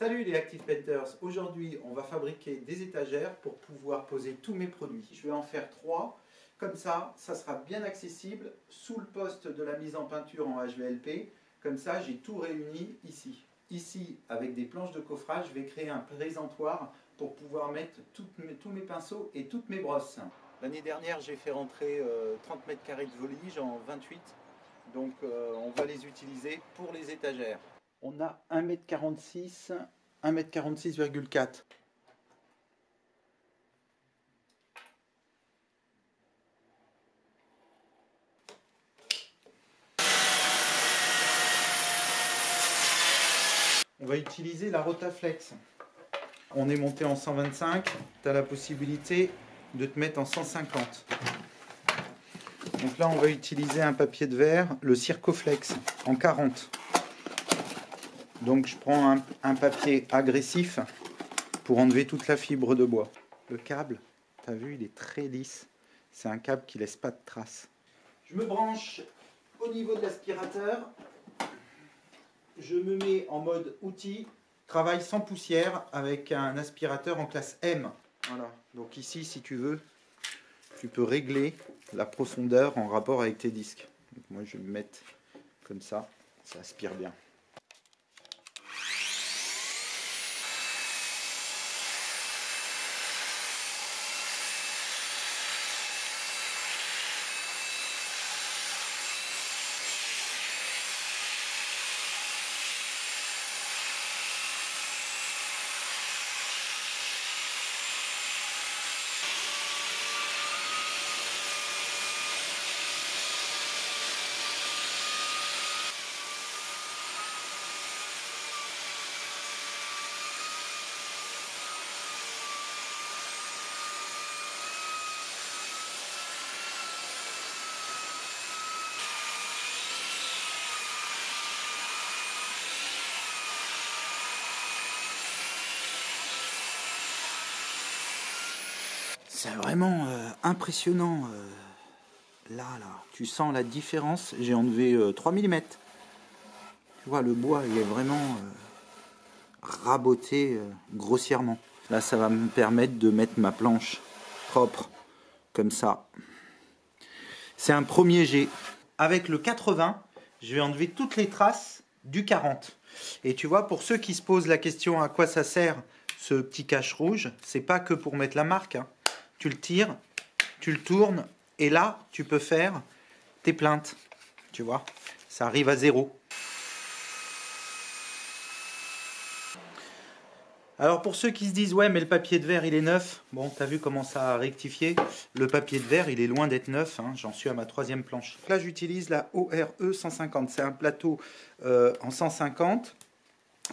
Salut les Active Painters, aujourd'hui on va fabriquer des étagères pour pouvoir poser tous mes produits. Je vais en faire trois, comme ça, ça sera bien accessible sous le poste de la mise en peinture en HVLP. Comme ça, j'ai tout réuni ici. Ici, avec des planches de coffrage, je vais créer un présentoir pour pouvoir mettre tous mes pinceaux et toutes mes brosses. L'année dernière, j'ai fait rentrer 30 euh, mètres carrés de volige en 28. Donc euh, on va les utiliser pour les étagères on a 1m46, 1m46,4. On va utiliser la Rotaflex. On est monté en 125, tu as la possibilité de te mettre en 150. Donc là, on va utiliser un papier de verre, le Circoflex, en 40. Donc je prends un, papier agressif pour enlever toute la fibre de bois. Le câble, tu as vu, il est très lisse. C'est un câble qui laisse pas de traces. Je me branche au niveau de l'aspirateur. Je me mets en mode outil. Travail sans poussière avec un aspirateur en classe M. Voilà. Donc ici, si tu veux, tu peux régler la profondeur en rapport avec tes disques. moi, je vais me mettre comme ça. Ça aspire bien. C'est vraiment euh, impressionnant. Euh, là, là, tu sens la différence. J'ai enlevé 3 euh, mm. Tu vois, le bois, il est vraiment raboté grossièrement. Là, ça va me permettre de mettre ma planche propre, comme ça. C'est un premier jet. Avec le 80, je vais enlever toutes les traces du 40. Et tu vois, pour ceux qui se posent la question à quoi ça sert ce petit cache rouge, c'est pas que pour mettre la marque. Hein tu le tires, tu le tournes, et là, tu peux faire tes plaintes. Tu vois, ça arrive à zéro. Alors pour ceux qui se disent ouais mais le papier de verre il est neuf, bon t'as vu comment ça a rectifié Le papier de verre il est loin d'être neuf, hein. j'en suis à ma troisième planche. Là j'utilise la ORE 150, c'est un plateau euh, en 150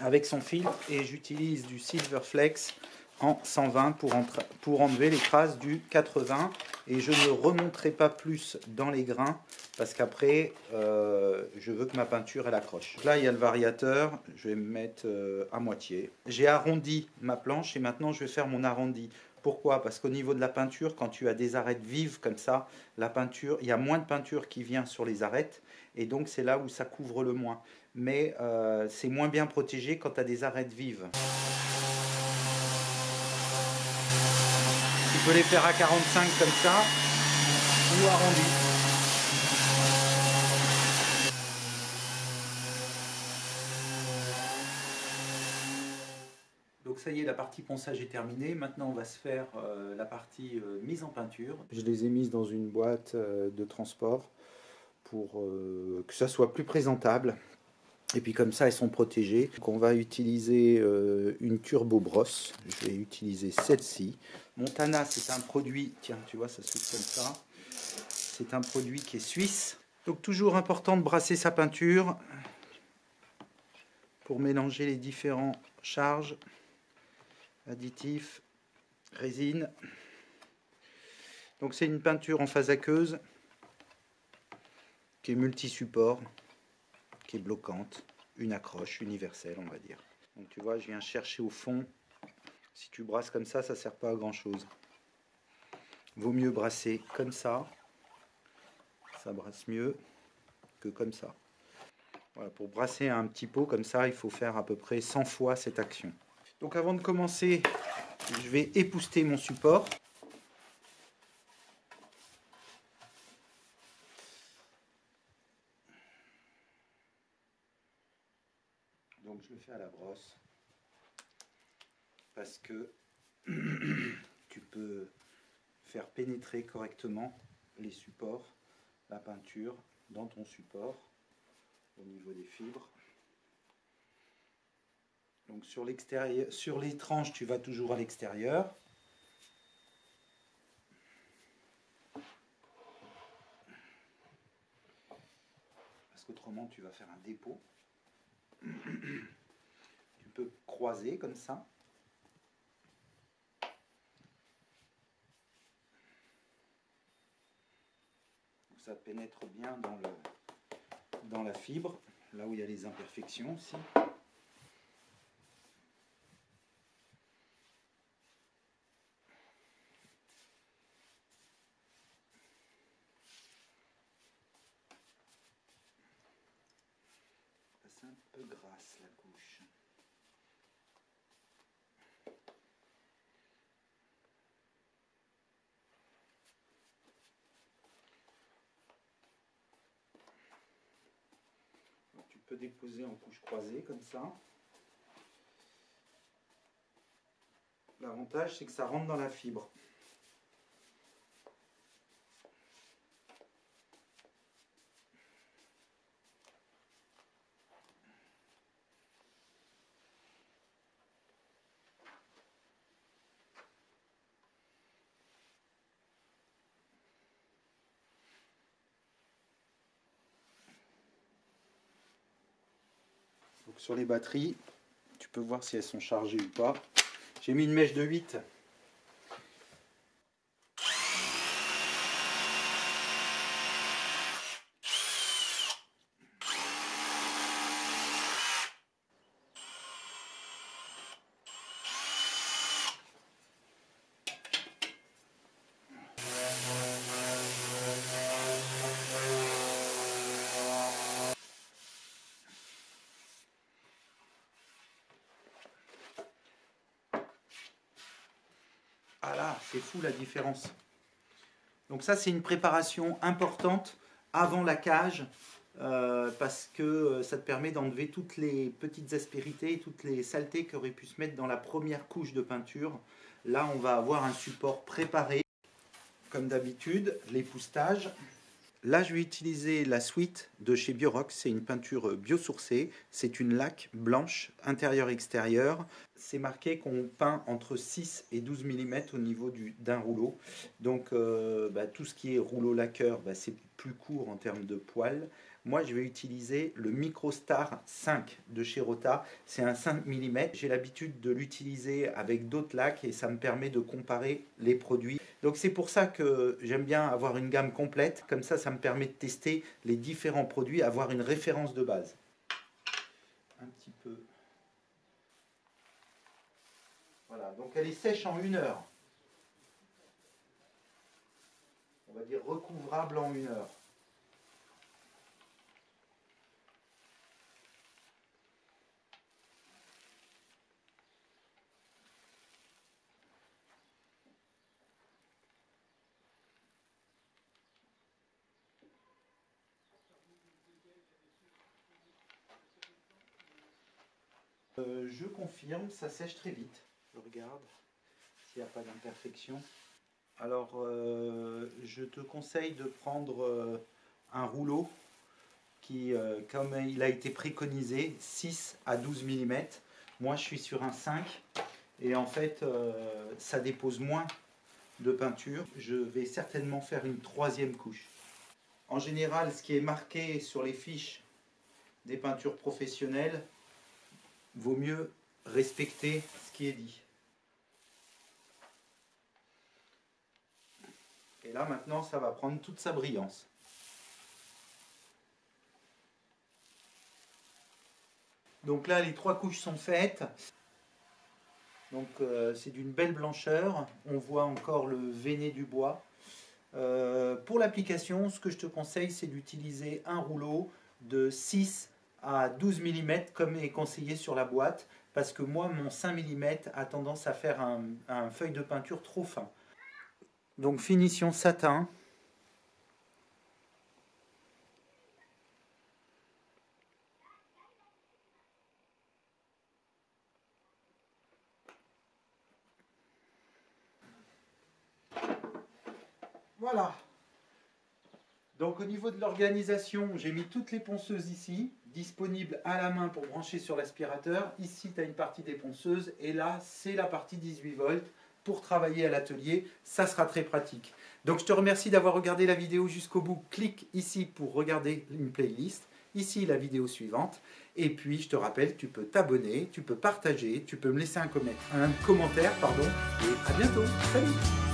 avec son fil et j'utilise du Silverflex en 120 pour, enlever les traces du 80 et je ne remonterai pas plus dans les grains parce qu'après euh, je veux que ma peinture elle accroche. Là il y a le variateur, je vais me mettre euh, à moitié. J'ai arrondi ma planche et maintenant je vais faire mon arrondi. Pourquoi? Parce qu'au niveau de la peinture, quand tu as des arêtes vives comme ça, la peinture, il y a moins de peinture qui vient sur les arêtes et donc c'est là où ça couvre le moins. Mais euh, c'est moins bien protégé quand tu as des arêtes vives. Peux les faire à 45 comme ça ou arrondi. Donc ça y est, la partie ponçage est terminée. Maintenant, on va se faire euh, la partie euh, mise en peinture. Je les ai mises dans une boîte euh, de transport pour que ça soit plus présentable. Et puis comme ça, elles sont protégées. Donc on va utiliser une turbo brosse. Je vais utiliser celle-ci. Montana, c'est un produit, tiens, tu vois, ça se comme ça. C'est un produit qui est suisse. Donc toujours important de brasser sa peinture pour mélanger les différents charges, additifs, résine. Donc c'est une peinture en phase aqueuse qui est multi-support, qui est bloquante, une accroche universelle, on va dire. Donc tu vois, je viens chercher au fond si tu brasses comme ça, ça sert pas à grand chose. Vaut mieux brasser comme ça. Ça brasse mieux que comme ça. Voilà, pour brasser un petit pot comme ça, il faut faire à peu près 100 fois cette action. Donc avant de commencer, je vais épouster mon support. Donc je le fais à la brosse parce que tu peux faire pénétrer correctement les supports, la peinture dans ton support au niveau des fibres. Donc sur l'extérieur, sur les tranches, tu vas toujours à l'extérieur. Parce qu'autrement, tu vas faire un dépôt. tu peux croiser comme ça. Ça pénètre bien dans, dans la fibre, là où il y a les imperfections aussi. Peu grasse la couche. tu peux déposer en couche croisée comme ça. L'avantage c'est que ça rentre dans la fibre. Sur les batteries, tu peux voir si elles sont chargées ou pas. J'ai mis une mèche de 8 Ah là, c'est fou la différence. Donc ça, c'est une préparation importante avant la cage euh, parce que euh, ça te permet d'enlever toutes les petites aspérités, toutes les saletés qui auraient pu se mettre dans la première couche de peinture. Là, on va avoir un support préparé, comme d'habitude, l'époustage. Là, je vais utiliser la suite de chez Biorox. C'est une peinture biosourcée. C'est une laque blanche, intérieur-extérieur. C'est marqué qu'on peint entre 6 et 12 mm au niveau d'un rouleau. Donc, euh, bah, tout ce qui est rouleau laqueur, bah, c'est plus court en termes de poils. Moi, je vais utiliser le MicroStar 5 de chez Rota. C'est un 5 mm. J'ai l'habitude de l'utiliser avec d'autres lacs et ça me permet de comparer les produits. Donc c'est pour ça que j'aime bien avoir une gamme complète. Comme ça, ça me permet de tester les différents produits, avoir une référence de base. Un petit peu. Voilà, donc elle est sèche en une heure. On va dire recouvrable en une heure. Euh, je confirme, ça sèche très vite. Je regarde s'il n'y a pas d'imperfection. Alors, euh, je te conseille de prendre euh, un rouleau qui, comme il a été préconisé, 6 à 12 mm. Moi, je suis sur un 5 et en fait, ça dépose moins de peinture. Je vais certainement faire une troisième couche. En général, ce qui est marqué sur les fiches des peintures professionnelles, vaut mieux respecter ce qui est dit. Et là maintenant ça va prendre toute sa brillance. Donc là les trois couches sont faites. Donc euh, c'est d'une belle blancheur. On voit encore le veiné du bois. Euh, pour l'application, ce que je te conseille, c'est d'utiliser un rouleau de 6 à 12 mm comme est conseillé sur la boîte parce que moi mon 5 mm a tendance à faire un feuille de peinture trop fin. Donc finition satin. Voilà. Donc au niveau de l'organisation, j'ai mis toutes les ponceuses ici, disponibles à la main pour brancher sur l'aspirateur. Ici, tu as une partie des ponceuses et là, c'est la partie 18 volts pour travailler à l'atelier. Ça sera très pratique. Donc je te remercie d'avoir regardé la vidéo jusqu'au bout. Clique ici pour regarder une playlist. Ici, la vidéo suivante. Et puis, je te rappelle, tu peux t'abonner, tu peux partager, tu peux me laisser un, commentaire. Pardon, et à bientôt. Salut